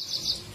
you